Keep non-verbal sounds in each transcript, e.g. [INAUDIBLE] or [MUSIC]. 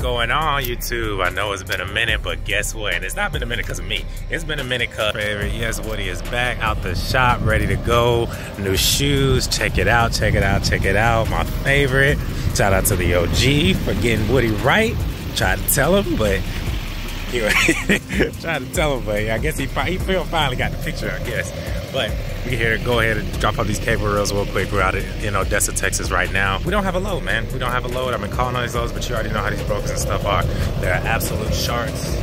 going on, YouTube? I know it's been a minute, but guess what? And it's not been a minute because of me. It's been a minute because favorite Yes Woody is back out the shop, ready to go. New shoes. Check it out, check it out, check it out. My favorite. Shout out to the OG for getting Woody right. Tried to tell him, but anyway, [LAUGHS] tried to tell him, but I guess he, he finally got the picture, I guess. But we here go ahead and drop off these cable reels real quick. We're out in Odessa, Texas right now. We don't have a load, man. We don't have a load. I've been calling on these loads, but you already know how these brokers and stuff are. They're absolute sharks.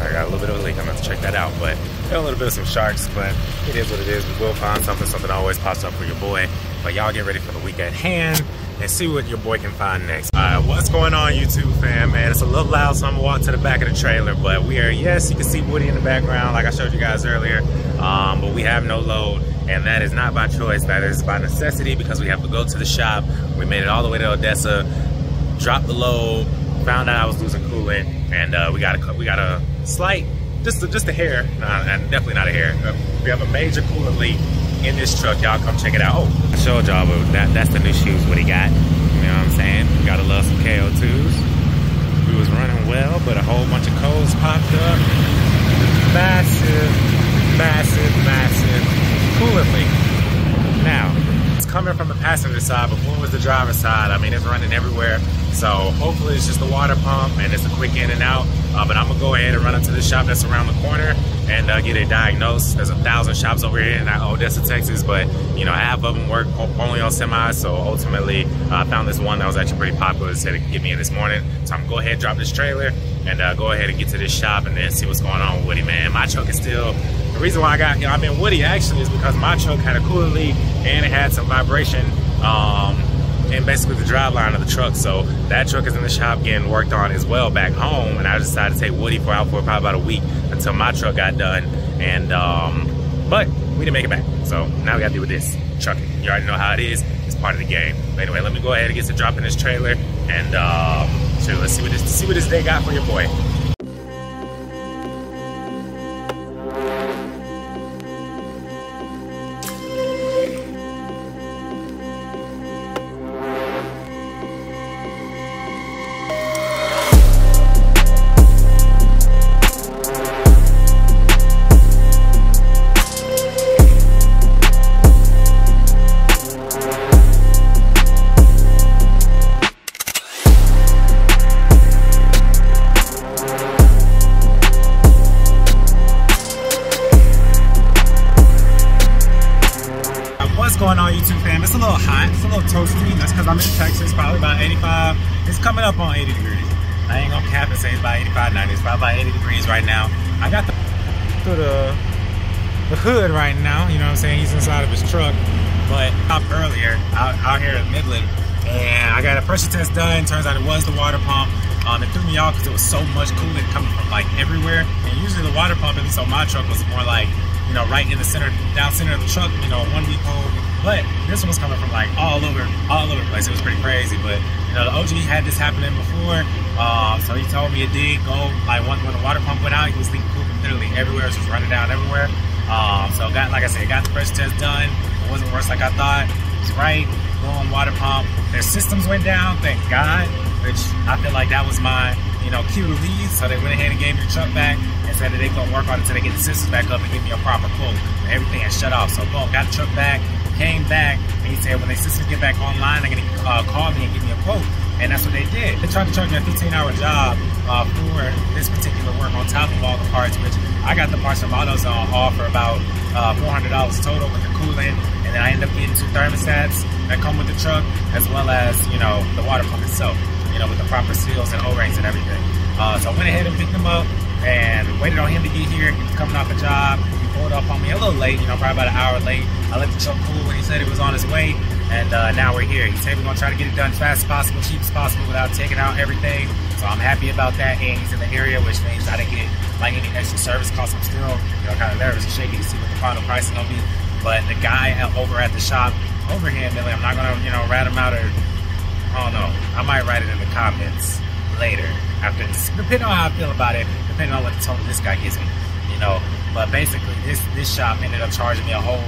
I got a little bit of a leak. I'm gonna have to check that out. But a little bit of some sharks, but it is what it is. We will find something. Something always pops up for your boy. But y'all get ready for the week at hand and see what your boy can find next. All right, what's going on YouTube fam, man? It's a little loud, so I'm gonna walk to the back of the trailer, but we are, yes, you can see Woody in the background like I showed you guys earlier, um, but we have no load, and that is not by choice, that is by necessity because we have to go to the shop. We made it all the way to Odessa, dropped the load, found out I was losing coolant, and uh, we got a, we got a slight, just a, just a hair, nah, definitely not a hair. We have a major coolant leak in this truck. Y'all come check it out. Oh, I showed y'all, but that, that's the new shoes what he got. You know what I'm saying? we Gotta love some KO2s. We was running well, but a whole bunch of codes popped up. Massive, massive, massive coolant leak. Now, it's coming from the passenger side but it was the driver's side. I mean, it's running everywhere. So hopefully it's just the water pump and it's a quick in and out. Uh, but I'm gonna go ahead and run up to the shop that's around the corner and uh, get it diagnosed. There's a thousand shops over here in Odessa, Texas, but you know, half of them work only on semis. So ultimately, uh, I found this one that was actually pretty popular. It said it get me in this morning. So I'm gonna go ahead and drop this trailer and uh, go ahead and get to this shop and then see what's going on with Woody, man. My truck is still, the reason why I got, you know, I'm in Woody actually is because my truck had a coolant leak and it had some vibration um, and basically the drive line of the truck. So that truck is in the shop getting worked on as well back home. And I decided to take Woody for out for probably about a week until my truck got done. And um, but we didn't make it back. So now we gotta deal with this trucking. You already know how it is. It's part of the game. But anyway, let me go ahead and get to dropping this trailer and um, let's see what this see what this day got for your boy. 85, 90. It's probably about 80 degrees right now. I got the through the, the hood right now, you know what I'm saying? He's inside of his truck. But up earlier, out, out here in Midland, and I got a pressure test done. Turns out it was the water pump. Um, it threw me off because it was so much coolant coming from like everywhere. And usually the water pump, at least on my truck, was more like, you know, right in the center, down center of the truck, you know, one week old but this one was coming from like all over, all over the place. It was pretty crazy. But you know, the OG had this happening before. Uh, so he told me it did go like when, when the water pump went out, he was leaking poop literally everywhere. It was just running down everywhere. Um, so got like I said, got the pressure test done. It wasn't worse like I thought. It was right. Going water pump. Their systems went down, thank God. Which I feel like that was my you know cue to leave. So they went ahead and gave me the truck back and said that they gonna work on it until they get the systems back up and give me a proper quote. Everything had shut off. So boom, got the truck back came back and he said when their systems get back online, they're gonna uh, call me and give me a quote. And that's what they did. They tried to charge me a 15 hour job uh, for this particular work on top of all the parts, which I got the parts from AutoZone all for about uh, $400 total with the coolant. And then I ended up getting two thermostats that come with the truck, as well as, you know, the water pump itself, you know, with the proper seals and O-rings and everything. Uh, so I went ahead and picked them up and waited on him to get here, coming off a job pulled up on me a little late, you know, probably about an hour late. I let the truck cool when he said he was on his way, and uh, now we're here. He said we're gonna try to get it done as fast as possible, cheap as possible, without taking out everything. So I'm happy about that, and he's in the area, which means I didn't get like any extra service costs. I'm still, you know, kind of nervous and shaky to see what the final price is gonna be. But the guy over at the shop over here, Millie, I'm not gonna, you know, rat him out or I don't know. I might write it in the comments later after this, depending on how I feel about it, depending on what the tone this guy gives me, you know. But basically, this this shop ended up charging me a whole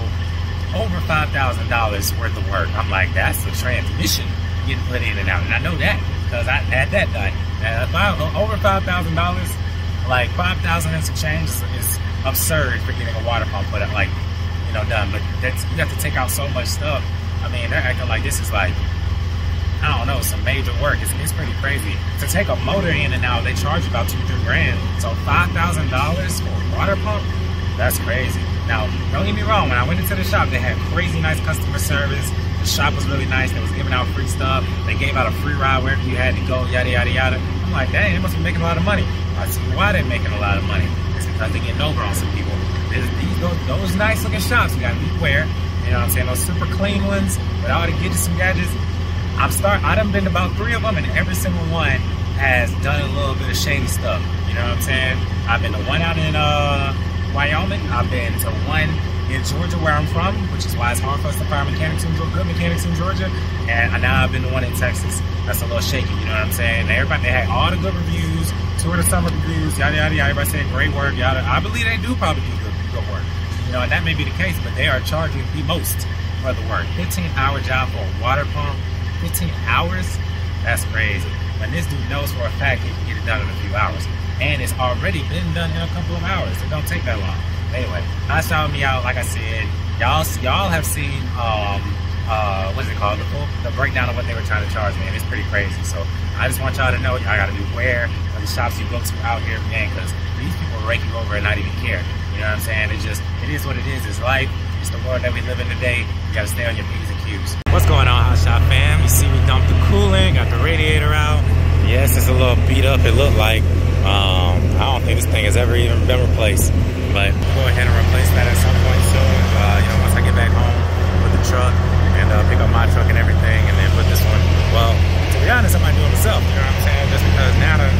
over five thousand dollars worth of work. I'm like, that's the transmission getting put in and out, and I know that. because I had that done. And over five thousand dollars, like five thousand and some change is, is absurd for getting a water pump put up, like you know done. But that's you have to take out so much stuff. I mean, they're acting like this is like I don't know, some major work. It's, it's pretty crazy. To take a motor in and out, they charge you about two, three grand. So $5,000 for a water pump? That's crazy. Now, don't get me wrong, when I went into the shop, they had crazy nice customer service. The shop was really nice. They was giving out free stuff. They gave out a free ride wherever you had to go, yada, yada, yada. I'm like, dang, they must be making a lot of money. I see why they're making a lot of money. It's because they're getting over on some people. These, those, those nice looking shops, you gotta be aware. You know what I'm saying? Those super clean ones with all the gadgets and gadgets. I'm start. I done been to about three of them, and every single one has done a little bit of shady stuff. You know what I'm saying? I've been to one out in uh, Wyoming. I've been to one in Georgia, where I'm from, which is why it's hard for us to find mechanics in good mechanics in Georgia. And now I've been to one in Texas. That's a little shaky. You know what I'm saying? Everybody they had all the good reviews, tour the summer reviews, yada yada yada. Everybody said great work, yada. I believe they do probably do good, good work. You know, and that may be the case, but they are charging the most for the work. 15 hour job for a water pump 15 hours? That's crazy. When this dude knows for a fact he can get it done in a few hours. And it's already been done in a couple of hours. It don't take that long. Anyway, I shouted me out, like I said. Y'all y'all have seen um uh what is it called? The full the breakdown of what they were trying to charge me, and it's pretty crazy. So I just want y'all to know y'all gotta be aware of the shops you go to out here, man, because these people rake you over and not even care. You know what I'm saying? It just it is what it is. It's life. It's the world that we live in today. You gotta stay on your P's and Q's. What's going on, Hot Shot fam? You see we dumped the coolant, got the radiator out. Yes, it's a little beat up, it looked like. Um, I don't think this thing has ever even been replaced. But go ahead and replace that at some point soon. Uh, you know, once I get back home with the truck and uh, pick up my truck and everything and then put this one, well, to be honest, I might do it myself, you know what I'm saying? Just because now that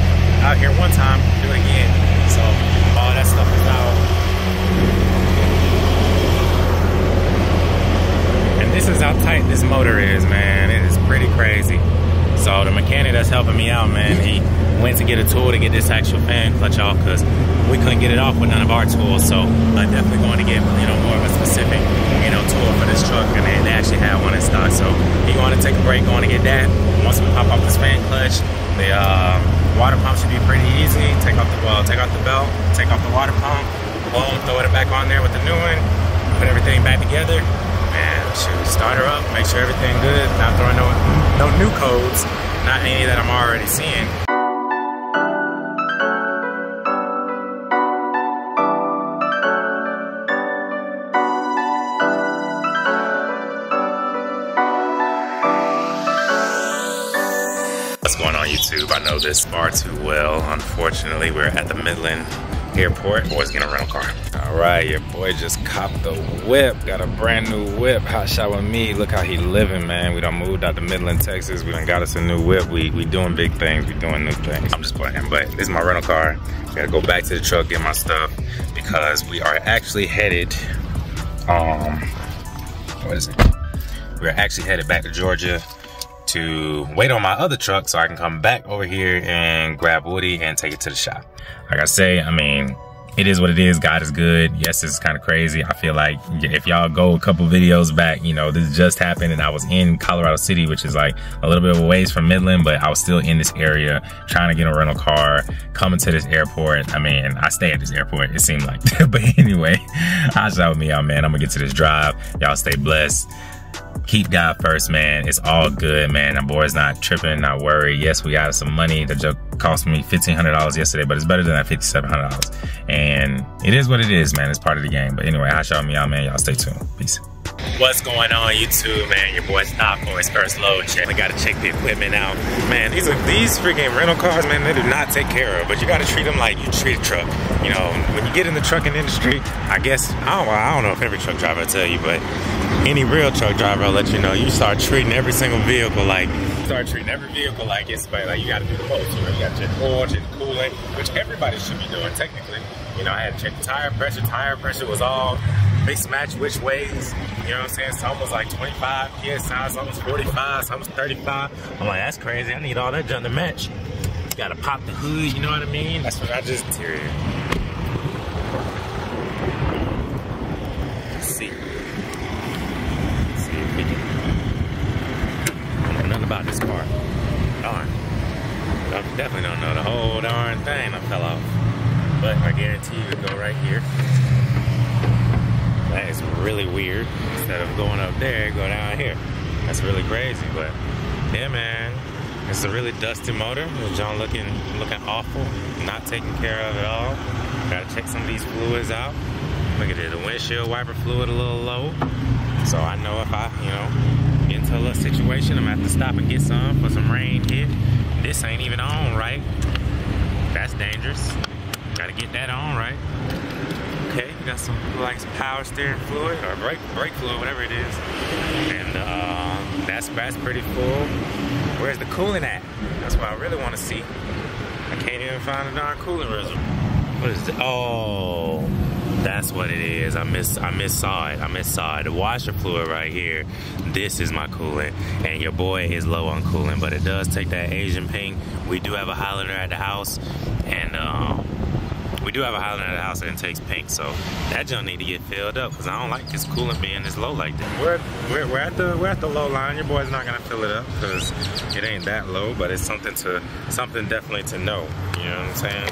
out here one time, do it again. So all that stuff is out. This is how tight this motor is, man. It is pretty crazy. So the mechanic that's helping me out, man, he went to get a tool to get this actual fan clutch off because we couldn't get it off with none of our tools. So I'm definitely going to get, you know, more of a specific, you know, tool for this truck. And they, actually have one in stock. So he going to take a break, going to get that. Once we pop off this fan clutch, the uh, water pump should be pretty easy. Take off the well, take off the belt, take off the water pump, boom, throw it back on there with the new one, put everything back together, shoot, start her up, make sure everything good, not throwing no, no new codes, not any that I'm already seeing. What's going on YouTube? I know this far too well. Unfortunately, we're at the Midland airport. Boy's getting a rental car. All right, your boy just copped the whip. Got a brand new whip. Hot shot with me. Look how he living, man. We done moved out to Midland, Texas. We done got us a new whip. We we doing big things. We doing new things. I'm just playing, but this is my rental car. Gotta go back to the truck, get my stuff because we are actually headed. Um, what is it? We're actually headed back to Georgia to wait on my other truck so I can come back over here and grab Woody and take it to the shop. Like I say, I mean, it is what it is. God is good. Yes, it's kind of crazy. I feel like if y'all go a couple videos back, you know, this just happened and I was in Colorado City, which is like a little bit of a ways from Midland, but I was still in this area trying to get a rental car, coming to this airport. I mean, I stay at this airport, it seemed like. [LAUGHS] but anyway, [LAUGHS] Hot shot with me out, man. I'm gonna get to this drive. Y'all stay blessed keep God first, man. It's all good, man. That boy's not tripping, not worried. Yes, we got some money. The joke cost me $1,500 yesterday, but it's better than that $5,700. And it is what it is, man. It's part of the game. But anyway, I shout me out, man. Y'all stay tuned. Peace. What's going on YouTube, man? Your boy Stop for his first load check. We gotta check the equipment out. Man, these are these freaking rental cars, man, they do not take care of, but you gotta treat them like you treat a truck. You know, when you get in the trucking industry, I guess, I don't, I don't know if every truck driver will tell you, but any real truck driver will let you know, you start treating every single vehicle like, start treating every vehicle like it's like you gotta do the most. You know, you gotta check oil, check coolant, which everybody should be doing technically. You know, I had to check the tire pressure. Tire pressure was all mixed match which ways. You know what I'm saying? Some was like 25 PSI, some was 45, some was 35. I'm like, that's crazy. I need all that done to match. Gotta pop the hood, you know what I mean? That's what I just interior. Let's see. See if we can. I don't know nothing about this car. Darn. I definitely don't know the whole darn thing I fell off. But I guarantee you can go right here. That is really weird. Instead of going up there, go down here. That's really crazy, but yeah, man. It's a really dusty motor. John looking looking awful, not taken care of at all. Gotta check some of these fluids out. Look at it, the windshield wiper fluid a little low. So I know if I, you know, get into a little situation, I'm gonna have to stop and get some for some rain hit. This ain't even on right. That's dangerous. Gotta get that on right. Got some like some power steering fluid or brake brake fluid, whatever it is. And uh, that's that's pretty full. Where's the coolant at? That's what I really want to see. I can't even find the darn coolant reservoir. What is it? Oh, that's what it is. I miss I miss saw it. I miss saw it. The washer fluid right here. This is my coolant, and your boy is low on coolant, but it does take that Asian pink. We do have a Highlander at the house, and. Um, we do have a Highlander house it takes pink, so that junk need to get filled up because I don't like this coolant being this low like that. We're, we're, we're, at the we're at the low line. Your boy's not gonna fill it up because it ain't that low, but it's something to something definitely to know. You know what I'm saying?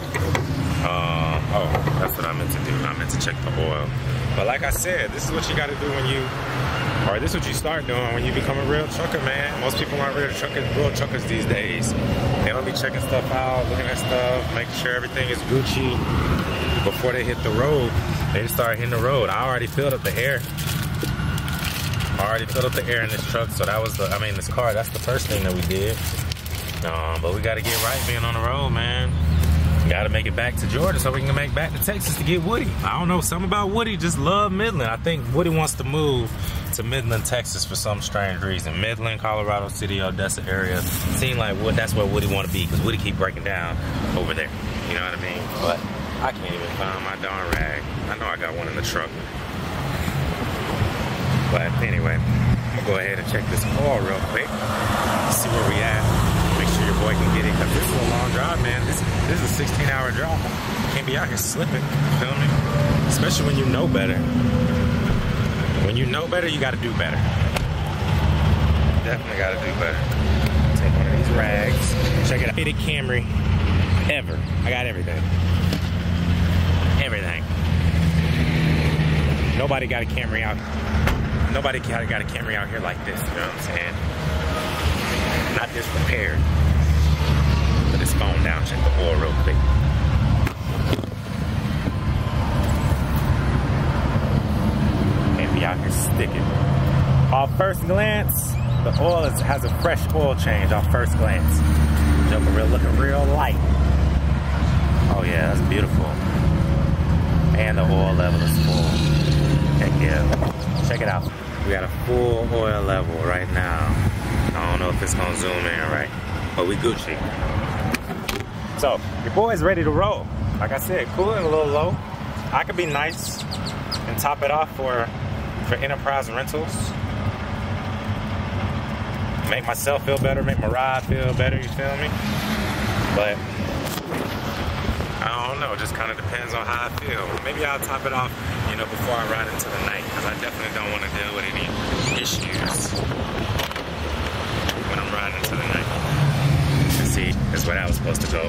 Uh, oh, that's what I meant to do. I meant to check the oil. But like I said, this is what you got to do when you or this is what you start doing when you become a real trucker, man. Most people aren't real truckers, real truckers these days. They don't be checking stuff out, looking at stuff, making sure everything is Gucci before they hit the road. They just start hitting the road. I already filled up the air. I already filled up the air in this truck, so that was the, I mean, this car, that's the first thing that we did. Um, but we got to get right being on the road, man. Got to make it back to Georgia so we can make back to Texas to get Woody. I don't know, something about Woody just love Midland. I think Woody wants to move to Midland, Texas for some strange reason. Midland, Colorado City, Odessa area. Seem like Wood, that's where Woody want to be because Woody keep breaking down over there. You know what I mean? But I can't even find my darn rag. I know I got one in the truck. But anyway, I'm gonna go ahead and check this car real quick. See where we at your boy can get it because this is a long drive, man. This, this is a 16 hour drive. Can't be out here slipping, feel me? Especially when you know better. When you know better, you gotta do better. Definitely gotta do better. Take one of these rags. Check it out. Fitted Camry ever. I got everything. Everything. Nobody got a Camry out. Nobody got a Camry out here like this, you know what I'm saying? not disprepared. Put his phone down, check the oil real quick. And be out here sticking. Off first glance, the oil is, has a fresh oil change off first glance. Joker real looking real light. Oh yeah, that's beautiful. And the oil level is full. Heck yeah. Check it out. We got a full oil level right now. I don't know if it's gonna zoom in right, but we Gucci. So, your boy is ready to roll. Like I said, cooling a little low. I could be nice and top it off for, for enterprise rentals. Make myself feel better, make my ride feel better, you feel me? But I don't know, it just kind of depends on how I feel. Maybe I'll top it off, you know, before I ride into the night, because I definitely don't want to deal with any issues when I'm riding into the night. See, that's where that was supposed to go.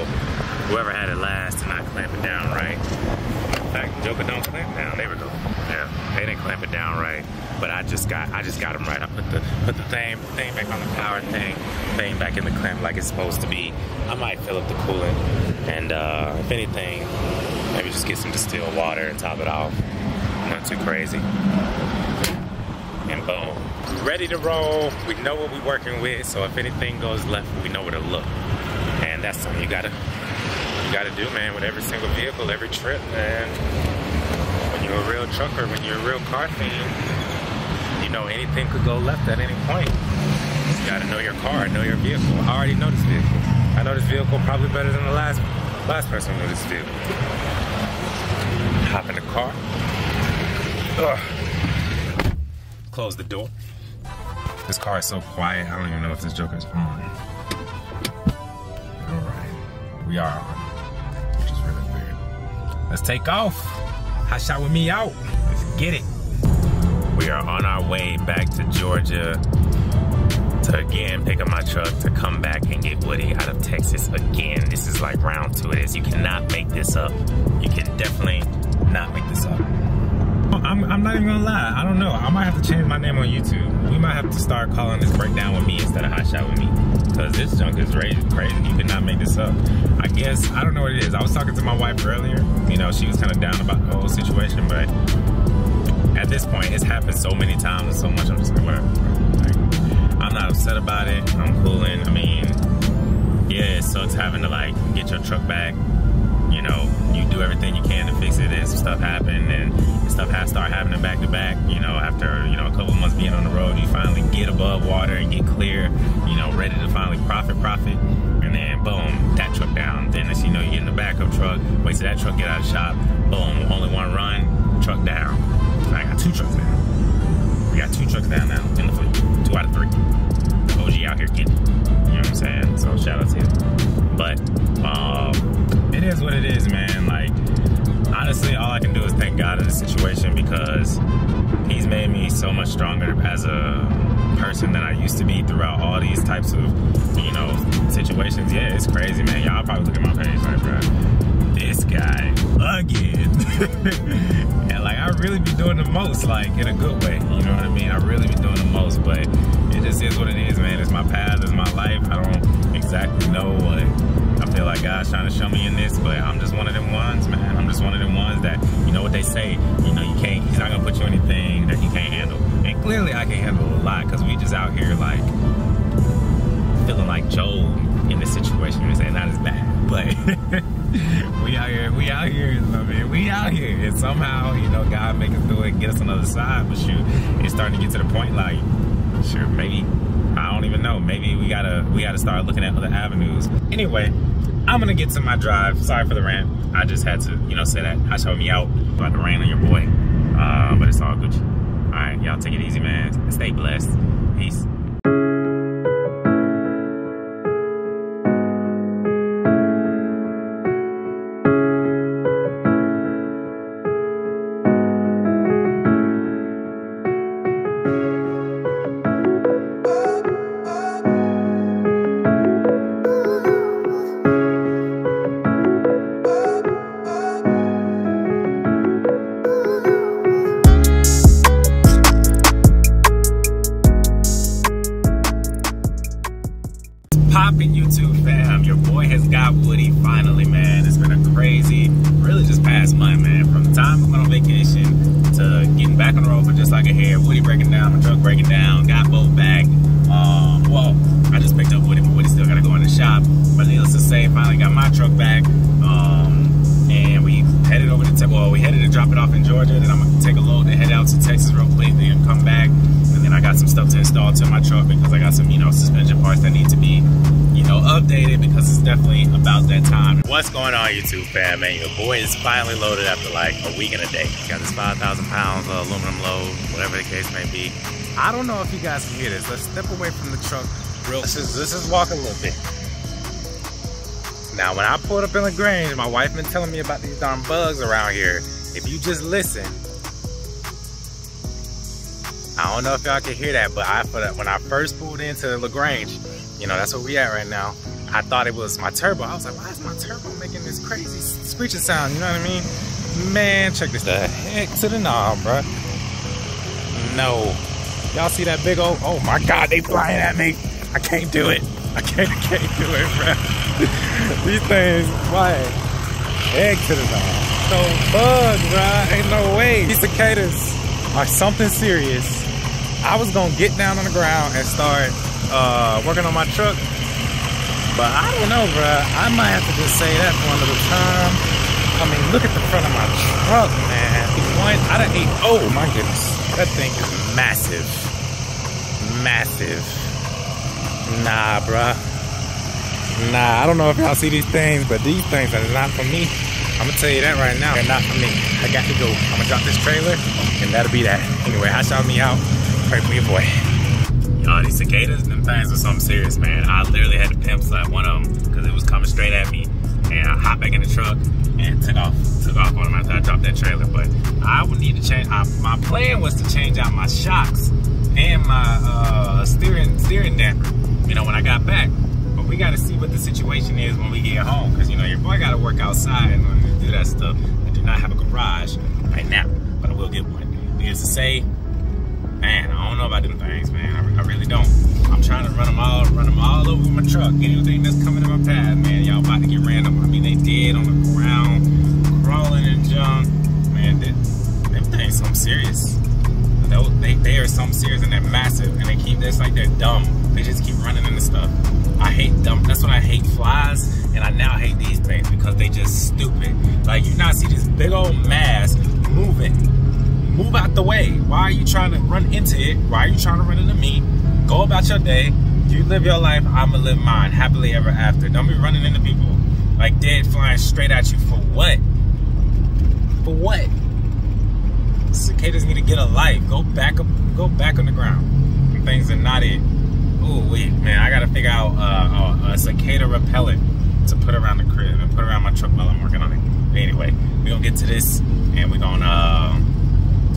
Whoever had it last did not clamp it down right. In fact, Joker don't clamp down. There we go. Yeah, they didn't clamp it down right. But I just got, I just got them right. I put the, put the thing, thing back on the power thing, thing back in the clamp like it's supposed to be. I might fill up the coolant, and uh, if anything, maybe just get some distilled water and top it off. Not too crazy. And boom ready to roll. We know what we're working with, so if anything goes left, we know where to look. And that's something you gotta you gotta do, man, with every single vehicle, every trip, man. When you're a real trucker, when you're a real car fiend, you know anything could go left at any point. You gotta know your car, know your vehicle. I already know this vehicle. I know this vehicle probably better than the last last person who knew this vehicle. Hop in the car. Ugh. Close the door. This car is so quiet, I don't even know if this Joker is on. Alright, we are on, which is really weird. Let's take off. Hot shot with me out. Let's get it. We are on our way back to Georgia to again pick up my truck to come back and get Woody out of Texas again. This is like round two of this. You cannot make this up. You can definitely not make this up. I'm, I'm not even gonna lie. I don't know. I might have to change my name on YouTube. We might have to start calling this breakdown with me instead of hot shot with me. Cause this junk is crazy. You cannot make this up. I guess I don't know what it is. I was talking to my wife earlier. You know, she was kind of down about the whole situation, but at this point, it's happened so many times and so much. I'm just like, whatever. Like, I'm not upset about it. I'm cooling. I mean, yeah, it sucks having to like get your truck back. You know, do everything you can to fix it, and some stuff happened, and stuff has start happening back to back. You know, after you know a couple months being on the road, you finally get above water and get clear. You know, ready to finally profit, profit, and then boom, that truck down. Then as you know, you get in the backup truck, wait till that truck get out of shop. Boom, only one run, truck down. I got two trucks now. We got two trucks down now in the fleet. Two out of three. OG out here getting. You know what I'm saying? So shout out to you. But um, it is what it is, man. Like honestly, all I can do is thank God in this situation because He's made me so much stronger as a person than I used to be throughout all these types of, you know, situations. Yeah, it's crazy, man. Y'all probably look at my page like, bro, this guy again. [LAUGHS] and like, I really be doing the most, like, in a good way. You know what I mean? I really be doing the most, but it just is what it is, man. It's my path, it's my life. I don't exactly know what I feel like God's trying to show me in this, but I'm just one of them ones, man. I'm just one of them ones that, you know what they say, you know, you can't, he's not gonna put you anything that you can't handle. And clearly I can handle a lot because we just out here like feeling like Job in this situation. You're saying not as bad, but [LAUGHS] we out here, we out here, I mean, we out here. And somehow, you know, God make us do it, get us on the other side. But shoot, it's starting to get to the point like, sure, maybe I don't even know. Maybe we gotta we gotta start looking at other avenues. Anyway, I'm gonna get to my drive. Sorry for the rant. I just had to, you know, say that. I showed me out about the rain on your boy. Uh, but it's all good. All right, y'all take it easy, man. Stay blessed. Peace. Popping YouTube fam? Your boy has got Woody finally, man. It's been a crazy, really just past month, man. From the time I went on vacation to getting back on the road for just like a hair, Woody breaking down, my truck breaking down, got both back. Um, well, I just picked up Woody, but Woody still gotta go in the shop. But needless to say, finally got my truck back. Um, and we headed over to, well, we headed to drop it off in Georgia. Then I'm gonna take a load and head out to Texas real quick, then come back and I got some stuff to install to my truck because I got some, you know, suspension parts that need to be, you know, updated because it's definitely about that time. What's going on, YouTube fam, man? Your boy is finally loaded after like a week and a day. Got this 5,000 pounds of aluminum load, whatever the case may be. I don't know if you guys can hear this. Let's step away from the truck real Let's just, let's just walk a little bit. Now, when I pulled up in LaGrange, my wife been telling me about these darn bugs around here. If you just listen, I don't know if y'all can hear that, but I when I first pulled into LaGrange, you know, that's where we at right now. I thought it was my turbo. I was like, why is my turbo making this crazy screeching sound? You know what I mean? Man, check this the heck to the knob, bro. No. Y'all see that big old, oh my God, they flying at me. I can't do it. I can't, I can't do it, bro. [LAUGHS] These things flying. Heck to the knob. No bugs, bro. Ain't no way. These cicadas are something serious. I was gonna get down on the ground and start uh, working on my truck, but I don't know, bruh. I might have to just say that for another time. I mean, look at the front of my truck, man. One out of eight. Oh my goodness, that thing is massive, massive. Nah, bruh. Nah, I don't know if y'all see these things, but these things are not for me. I'm gonna tell you that right now. They're not for me. I got to go. I'm gonna drop this trailer, and that'll be that. Anyway, I shot me out. Pray for your boy. Y'all, these cicadas, and them things are something serious, man. I literally had to pimp slap one of them because it was coming straight at me. And I hopped back in the truck and took off took off on them after I dropped that trailer. But I would need to change, I, my plan was to change out my shocks and my uh, steering steering damper. You know, when I got back. But we got to see what the situation is when we get home, because you know your boy got to work outside and do that stuff. I do not have a garage right now, but I will get one. Needless to say, man, I don't know about them things, man. I, I really don't. I'm trying to run them all, run them all over my truck. Anything that's coming in my path, man, y'all about to get random. I mean, they dead on the ground, crawling and junk. Man, they, them things something serious. They, they are something serious and they're massive and they keep this like they're dumb. They just keep running into stuff. I hate dumb. That's when I hate flies and I now hate these things because they just stupid. Like you not see this big old mass moving. Move out the way. Why are you trying to run into it? Why are you trying to run into me? Go about your day. You live your life. I'ma live mine. Happily ever after. Don't be running into people like dead flying straight at you for what? For what? cicadas need to get a life. Go back up, go back on the ground. Things are not it. Oh wait, man, I gotta figure out uh, a cicada repellent to put around the crib and put around my truck while I'm working on it. Anyway, we're gonna get to this and we're gonna uh,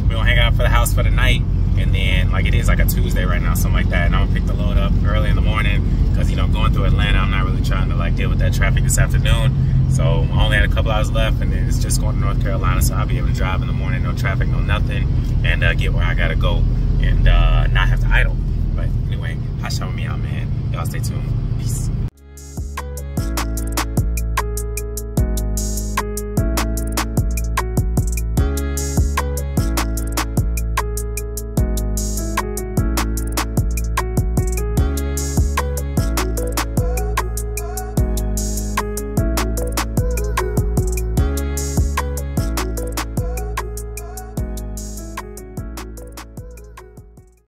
we gonna hang out for the house for the night. And then, like it is like a Tuesday right now, something like that. And I'm gonna pick the load up early in the morning because you know going through Atlanta, I'm not really trying to like deal with that traffic this afternoon. So I only had a couple hours left, and then it's just going to North Carolina. So I'll be able to drive in the morning, no traffic, no nothing, and uh, get where I gotta go, and uh, not have to idle. But anyway, hot show me out, man. Y'all stay tuned. Peace.